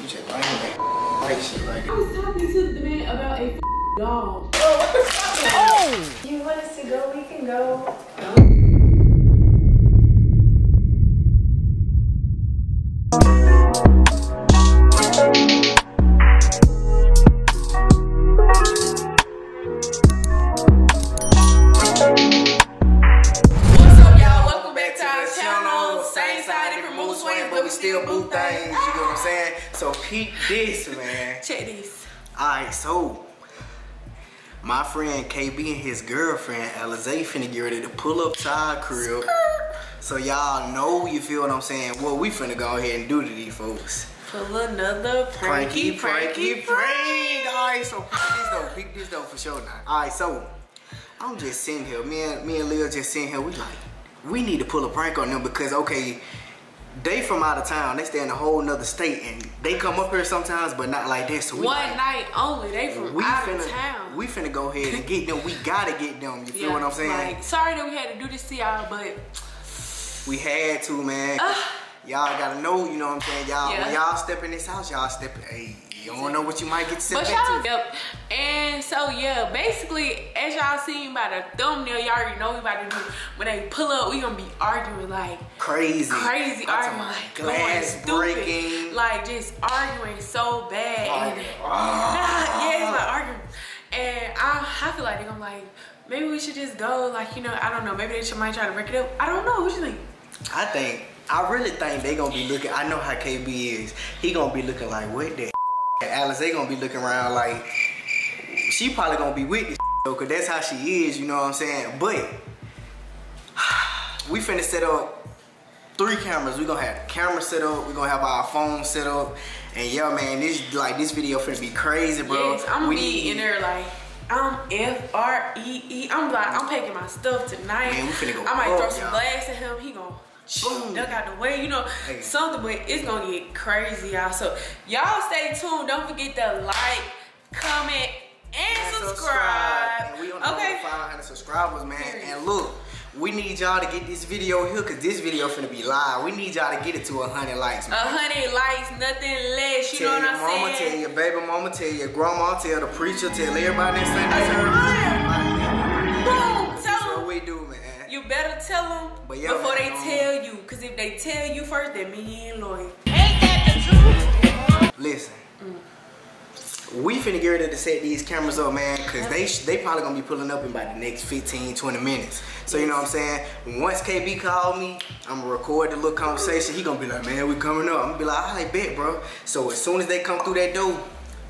You just lame man. Like shit like I was talking to the man about a dog. Oh! You want us to go? We can go. Side, different mood swings, but we still boot things. You get what I'm saying? So peep this, man. Check this. Alright, so my friend KB and his girlfriend Alizé finna get ready to pull up to our crib. So y'all know you feel what I'm saying. What we finna go ahead and do to these folks. Pull another pranky, pranky, prank. Alright, so pick this though, pick this though for sure now. Alright, so I'm just sitting here. Me and me and Liv just sitting here. We like, we need to pull a prank on them because okay, they from out of town. They stay in a whole nother state and they come up here sometimes, but not like this. So we One like, night only. They from we out finna, of town. we finna go ahead and get them. We gotta get them. You feel Yeah, what I'm saying? Like, sorry that we had to do this to y'all, but we had to, man. y'all gotta know, you know what I'm saying? Y'all, when y'all step in this house, y'all step. Hey, you don't know what you might get but stepped y'all, into. yep. And so yeah, basically, as y'all seen by the thumbnail, y'all already know we about to do. When they pull up, we gonna be arguing like Crazy, crazy, arguing like glass breaking. like just arguing so bad. And, nah, yeah, it's like arguing. And I, I feel like they're gonna like maybe we should just go. Like you know, I don't know. Maybe they should might try to break it up. I don't know. What you think? I think, I really think they gonna be looking. I know how KB is. He gonna be looking like what the. And Alice, they gonna be looking around like she probably gonna be with this though, cause that's how she is. You know what I'm saying? But we finna set up three cameras. We gonna have the camera set up. We gonna have our phone set up. And yeah, man, this like this video finna be crazy, bro. Yes, I'm We be in there like I'm F R E E. I'm like I'm packing my stuff tonight. Man, we finna go I might up, throw some glass at him. He gon' Boom. duck out the way, you know, Hey. something. But it's gonna get crazy, y'all. So y'all stay tuned. Don't forget to like, comment, and, and subscribe. And we on okay. okay. 500 subscribers, man. Period. And look, we need y'all to get this video here because this video finna be live. We need y'all to get it to 100 likes, man. hundred likes, nothing less. You tell know what I'm saying? mama, saying? tell your baby mama, tell your grandma, tell the preacher, tell everybody in Sunday Boom. service. Tell That's 'em. what we do, man. You better tell them But yeah, before they tell you. Because if they tell you first, that mean he ain't loyal. Listen. We finna get ready to set these cameras up, man, cause they sh- they probably gonna be pulling up in about the next 15, 20 minutes. So you know what I'm saying? Once KB called me, I'm gonna record the little conversation. He gonna be like, man, we coming up. I'm gonna be like, I bet, bro. So as soon as they come through that door,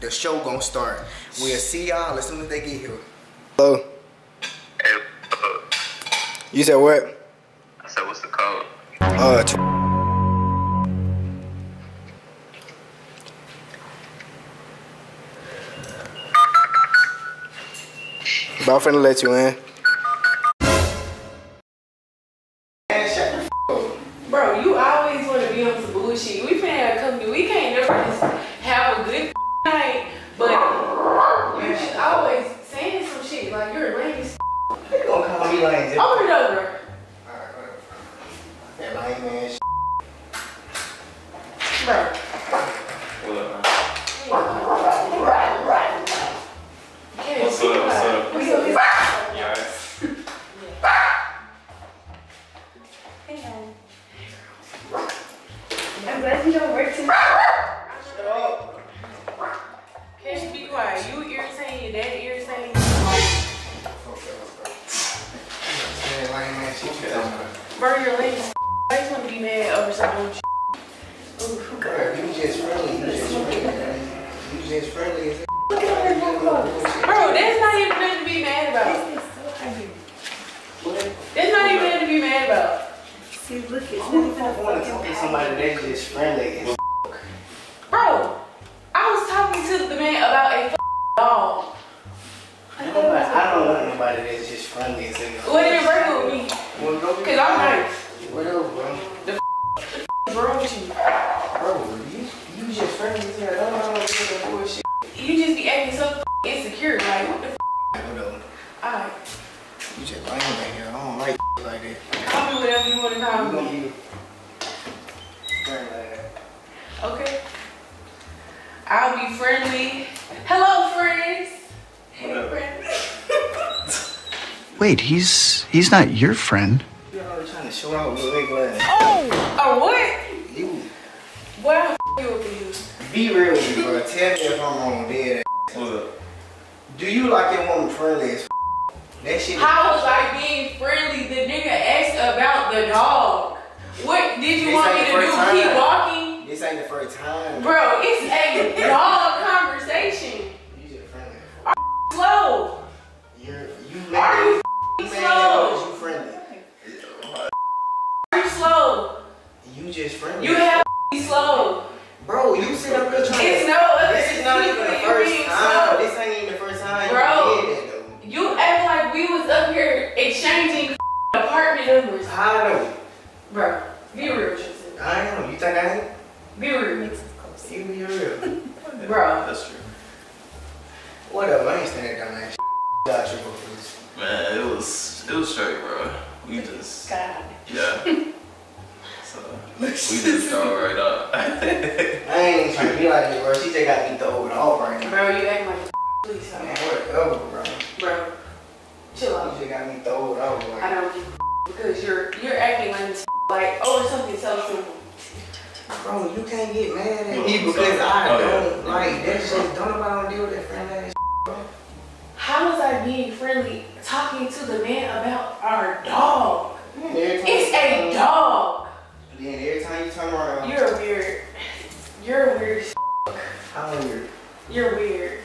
the show gonna start. We'll see y'all as soon as they get here. Hello. Hey, You said what? I said, what's the code? Uh. T- but I'm finna let you in. Bro, you always want to be on some bullshit. We finna have company. We can't never just have a good night, but you just always saying some shit like you're a lame. As They gonna call me like Open it up, bro. That lame man shit. Bro. What up, man? Can't What's up, what's up? it. We gonna be- Yeah, I'm glad you don't work tonight. Shut up. Can't you be quiet? You irritating, That lame man shit. Bro, you're lame. I just want to be mad over some dumb shit. Ooh, Girl, you just friendly. You just friendly. You just friendly as Look at all that motherfucker. Bro, that's not even nothing to be mad about. That's not even nothing to be mad about. See, look at I want to talk to somebody that's just friendly. as Bro, I was talking to the man about a dog. Nobody- I don't want nobody that's just friendly as hell. What did it break with me? Well, go be Cause I'm quiet. nice. Whatever, bro. What's wrong with you? Bro, you, you just friendly as hell. Don't know what that bullshit. You just be acting so insecure. Like, what the f? Whatever. Alright, You just lame back here. I don't like like that. call me whatever you want to You call gonna me. be friendly like that. Okay? I'll be friendly. Hello, friends. Hey, What friends. Wait, he's he's not your friend. You always trying to show out with big glass. Oh, what? You Boy, I'm f- you with be real with me, bro. Tell me if I'm wrong, dead. ass. What's up? Do you like your woman friendly as f- That shit. How was I being friendly? Bro, be real with yourself. I am. You think I ain't? Be real. You be real. Bro. That's true. Whatever. I ain't standing down that shit. Got you, please. Man, it was it was straight, bro. We just God. yeah. So we just throw it right up. I ain't even trying to be like this, bro. She just got me throw it off right now. Bro, you act like a please stop. Man, whatever, bro. Bro, chill You out. just got me throw it off. I Like, don't give a because you're you're acting like this like oh it's something so simple. bro, you can't get mad at Look, me because so- I oh, yeah. don't like that shit. Don't nobody deal with that friend ass How was I being friendly talking to the man about our dog? shit. Every time It's a turn- dog. Then every time you turn around, You're weird. You're weird. how weird. You're weird.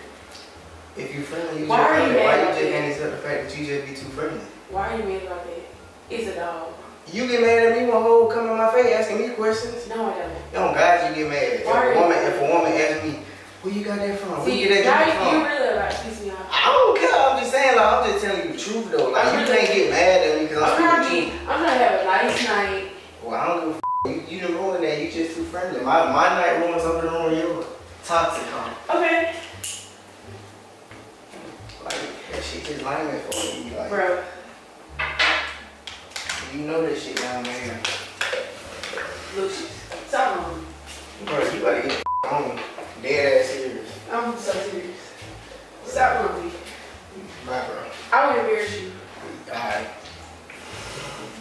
If you're friendly, you Why just are you friendly. mad Why you just that? can't accept the fact that you just be too friendly? Why are you mad about that? It's a dog. You get mad at me when a hoe come in my face asking me questions. No, I don't. On God, you get mad. If a woman, if a woman asks me, where you got that from? Where See, you get now that you, drink you from? really about to piss me off. I don't care. I'm just saying, like, I'm just telling you the truth, though. Like, you can't get mad at me because I'm I'm trying to speaking the be. truth. I'm to have a nice night. Well, I don't give a f- you, you done ruined that. You just too friendly. My, my night ruins something ruin yours. Toxic, huh? Okay, Like, that shit just lame for me. Like, bro. You know that shit down there. Lucius, stop on. Bro, you gotta get on. Dead ass serious. I'm so serious. Stop on me. Bye, bro. I would embarrass you. Alright.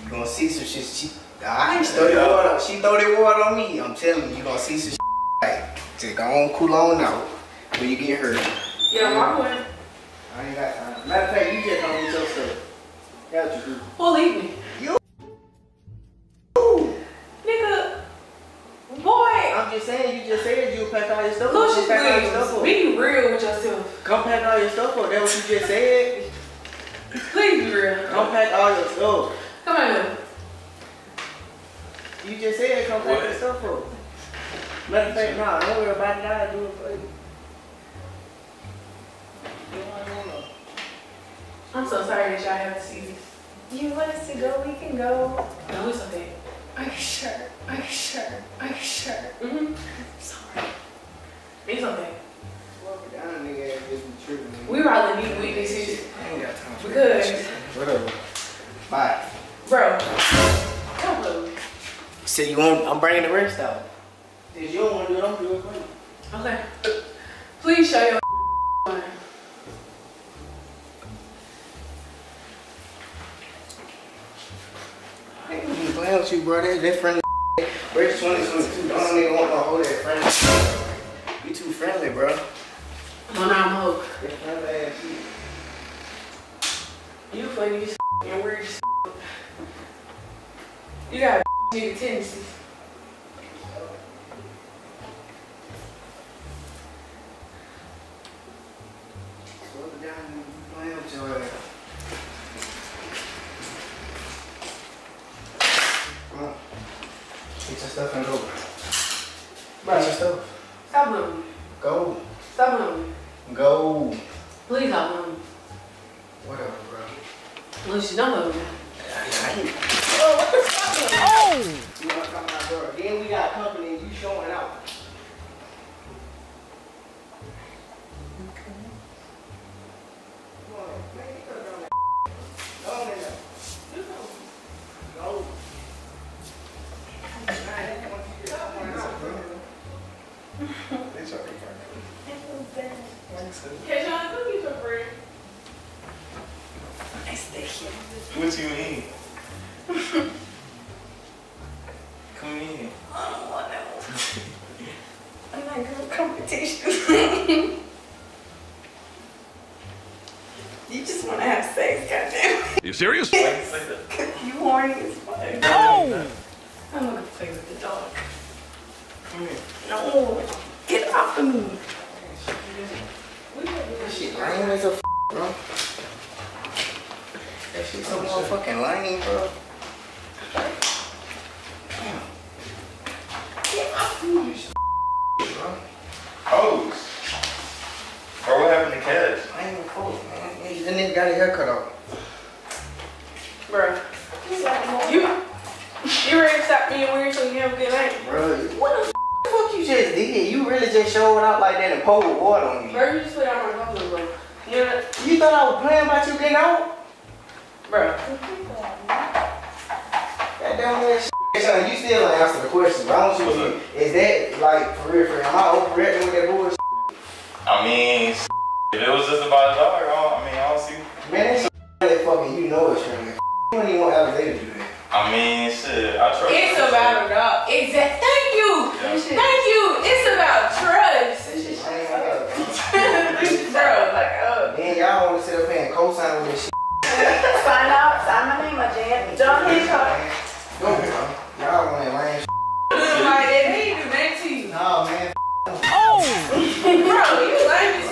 You gonna see some shit. She, alright, she throw that water. She throw the water on me. I'm telling you, you gonna see some shit. Like, just go on, cool on out. When you get hurt. Yeah, my boy. I ain't got time. Matter of fact, you just don't get your stuff. Got you. Well, leave me. What you just said. Please be real. Come pack all your stuff. Come on. You just said come pack What? your stuff up. Matter of fact, nah, don't worry about it. I'll do it for you. You don't wanna- I'm so sorry that y'all have to see this. Do you want us to go? We can go. No, it's okay. Are you sure? Are you sure? Are you sure? Mm-hmm. Sorry. It's okay. You want? I'm bringing the rest out. If you don't want to do it, I'm do it for you. Okay. Please show your one. I playing with you, bro. That, that friendly. Bridge 2022. Don't nigga want to hold that friendly. You too friendly, bro. No, no, I'm hope. That friendly ass shit. You funny as and weird as You got nigga tendencies. Slow it down. You playing with your ass. Come on. Get your stuff and go. Bro, Get your stuff. stop blowing. Go. Stop blowing. Go. Please stop me. Whatever, bro. Lucy, don't blow me. I ain't. Oh, what the fuck? Oh! You what I'm talking about, bro? Then we got company and you showing out. You just want to have sex, goddamn. You serious? Why you say you horny as fuck. Oh! I'm gonna play with the dog. Come here. No, get off of me. Shit lame as a f, bro. That shit so motherfucking lame, bro. Get off of me. Hose. Or what happened to Cash? I ain't even close, man. The nigga got a haircut off. Bro, you, you ready to stop being weird so you have a good night? Bro, what the fuck you just did? You really just showed out like that and poured water on me. Bro, you just put out my clothes, bro. You know, You thought I was playing about you getting out? bro. That dumb ass. Son, you still ain't answer the question, but I want you to is that like for real, for real? Am I overreacting with that bullshit? I mean, if it was just about a dog, I, oh, I mean, I don't see. Man, that that fucking you know it's true. man. You don't even want Alexander to do that. I mean, shit, I trust It's myself. about a dog. Exact. Thank you. Yeah. Thank you. It's about trust. I ain't gonna- bro, like, uh, Then y'all want to sit up here and co-sign with this shit. Sign out. Sign my name, my jam. John Hancock. Go, bro. Y'all want that lame shit. like, they ain't do that to you. Nah, man. Oh! Bro, you lame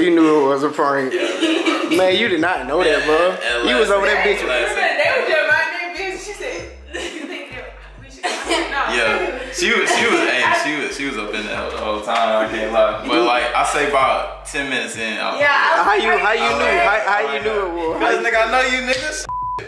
you knew it was a prank. Man, you did not know that, bro. You was over that bitch. They was just mind their business. She said, you think we should No. Yeah, she was, she was, hey, she was, she was up in there the whole time. I can't lie. But like, I say about ten minutes in, I was Yeah, I was How you how you knew how, how you knew it God. was? Cause nigga, I know you niggas.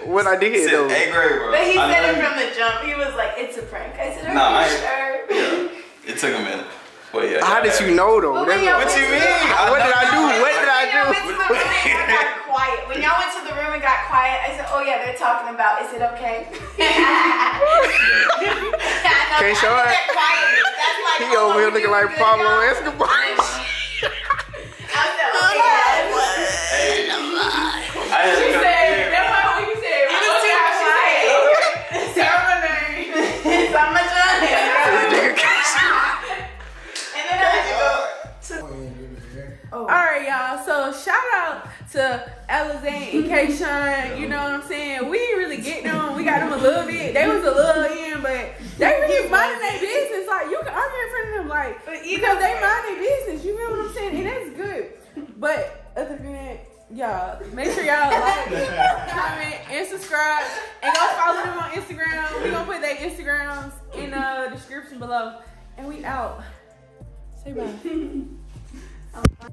What I did Said though. eighth grade, bro. But he I said it from the jump. He was like, it's a prank. I said, are Nah, I you ain't- sure? It took a minute. But yeah. How did you know though? But That's when y'all what, What you mean? the- what did I do? What did I When y'all went to do? the room and got quiet. When y'all went to the room and got quiet, I said, oh yeah, they're talking about, is it okay? Can't show it. That quietness. That's like, He oh, over here you looking like good, Pablo y'all? Escobar. I said, okay, shout out to Elizane and Kayshawn. You know what I'm saying? We didn't really get them. We got them a little bit. They was a little in, but they really minding their business. Like you can argue in front of them, like because they mind their business. You feel what I'm saying? And that's good. But other than that. Y'all, make sure y'all like, comment, and subscribe, and go follow them on Instagram. We gonna put their Instagrams in the description below, and we out. Say bye.